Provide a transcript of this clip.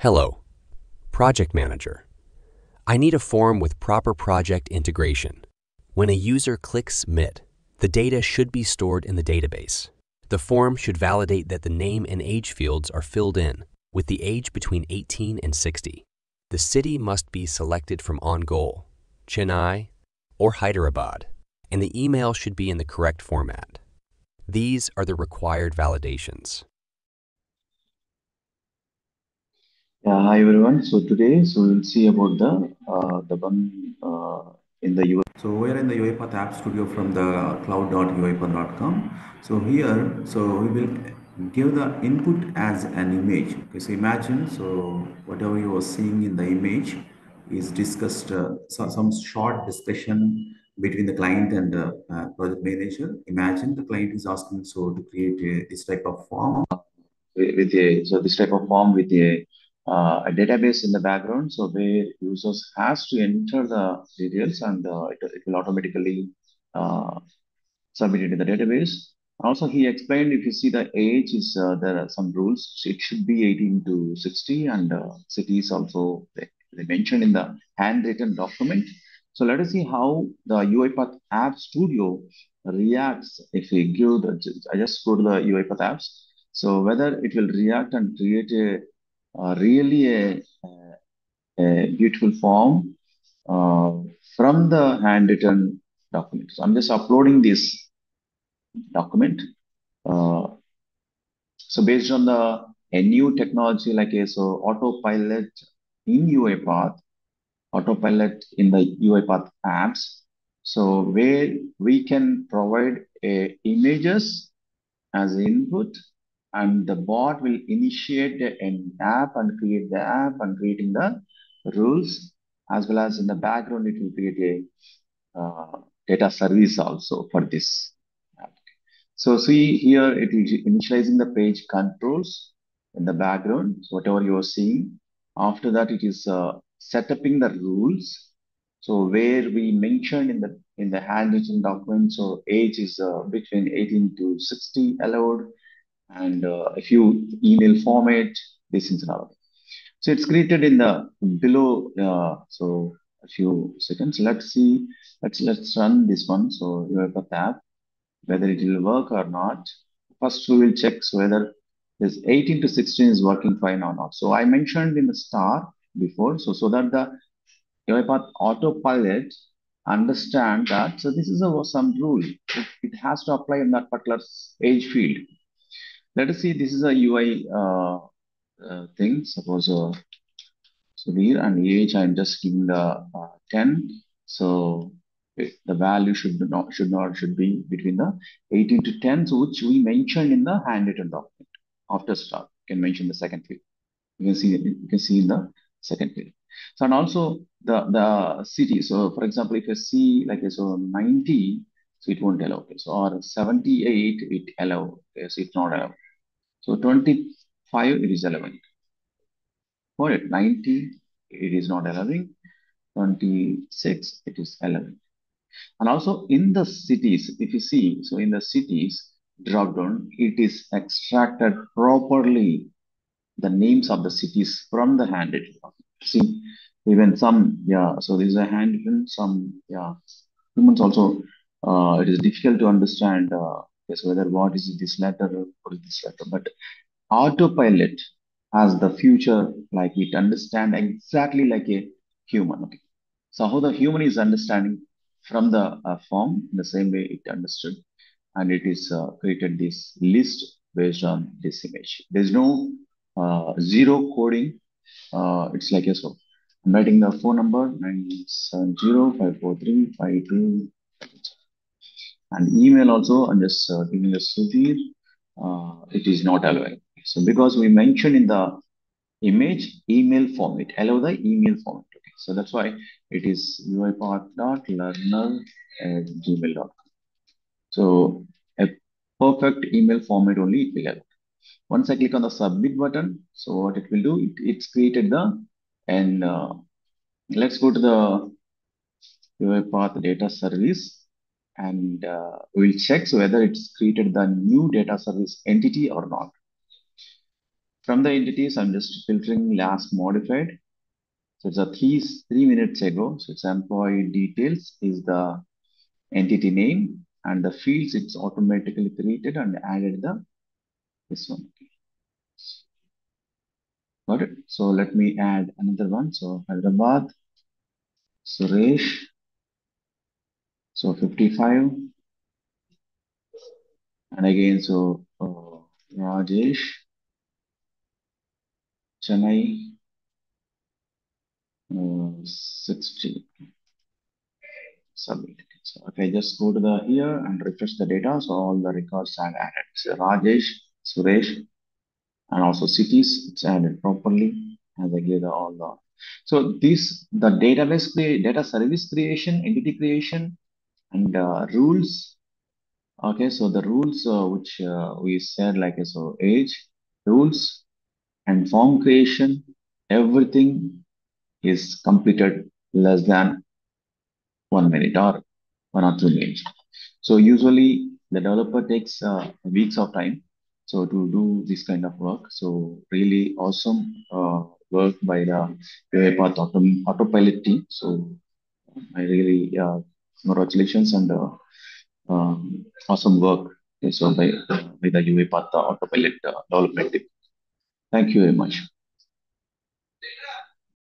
Hello, Project Manager. I need a form with proper project integration. When a user clicks Submit, the data should be stored in the database. The form should validate that the name and age fields are filled in, with the age between 18 and 60. The city must be selected from Ongole, Chennai, or Hyderabad, and the email should be in the correct format. These are the required validations. Yeah, hi everyone. So today, so we'll see about the uh, the one uh, in the UI. So we are in the UiPath App Studio from the cloud.uipath.com. So here, so we will give the input as an image. Okay, so imagine, so whatever you are seeing in the image is discussed, uh, so, some short discussion between the client and the uh, project manager. Imagine the client is asking so to create a, this type of form. with a so this type of form with a a database in the background so where users has to enter the details and uh, it, it will automatically uh, submit it in the database. Also he explained if you see the age is uh, there are some rules. It should be 18 to 60 and uh, cities also they, they mentioned in the handwritten document. So let us see how the UiPath App Studio reacts. If we give the I just go to the UiPath apps. So whether it will react and create a uh, really a, a, beautiful form uh, from the handwritten document. So I'm just uploading this document. Uh, so based on the a new technology like a so autopilot in UiPath, autopilot in the UiPath apps. So where we can provide a images as input and the bot will initiate an app and create the app and creating the rules as well as in the background it will create a uh, data service also for this. So see here it is initializing the page controls in the background so whatever you are seeing. After that it is uh, setting the rules. So where we mentioned in the in the handwritten document so age is uh, between 18 to 60 allowed and uh, a few email format, this is all. So it's created in the below. Uh, so a few seconds. Let's see. Let's let's run this one. So you have a tab, whether it will work or not. First, we will check whether this 18 to 16 is working fine or not. So I mentioned in the star before. So so that the UiPath autopilot understand that. So this is a some rule. It, it has to apply in that particular age field. Let us see, this is a UI uh, uh, thing. Suppose, uh, so here and age, I'm just giving the uh, 10. So the value should not, should not, should be between the 18 to 10, so which we mentioned in the handwritten document. After start, you can mention the second field. You can see, you can see in the second field. So, and also the, the city. So for example, if you see like, so 90, so it won't allow. Okay. So, or 78, it allow. Okay. So it's not allowed. So 25, it is allowing. For it, 90, it is not allowing. 26, it is allowing. And also in the cities, if you see, so in the cities drop down, it is extracted properly the names of the cities from the handwritten. See, even some, yeah, so this is a even some, yeah, humans also, uh, it is difficult to understand uh, yes, whether what is this letter or this letter, but autopilot has the future like it understand exactly like a human. Okay. So how the human is understanding from the uh, form the same way it understood and it is uh, created this list based on this image. There's no uh, zero coding. Uh, it's like a so I'm writing the phone number 970 and email also, I'm just uh, giving a Sudhir, uh, it is not allowing. So because we mentioned in the image email format, allow the email format. Okay. So that's why it is uipath.learner. So a perfect email format only it will allow. Once I click on the submit button, so what it will do, it, it's created the, and uh, let's go to the UiPath data service and uh, we'll check whether it's created the new data service entity or not. from the entities, I'm just filtering last modified. So it's a three, three minutes ago. So it's employee details is the entity name and the fields it's automatically created and added the this one. Got it. So let me add another one. So Hyderabad, Suresh. So 55. And again, so uh, Rajesh, Chennai, uh, 60. Submit. So okay, just go to the here and refresh the data. So all the records are added. So Rajesh, Suresh, and also cities, it's added properly as I gave the all the. So this, the database, data service creation, entity creation, and uh, rules. Okay, so the rules uh, which uh, we said like so age, rules, and form creation, everything is completed less than one minute or one or two minutes. So usually the developer takes uh, weeks of time so to do this kind of work. So really awesome uh, work by the autopilot team. So I really uh, congratulations and uh, um, awesome work. Okay, so by by the UiPath autopilot uh, development team. Thank you very much.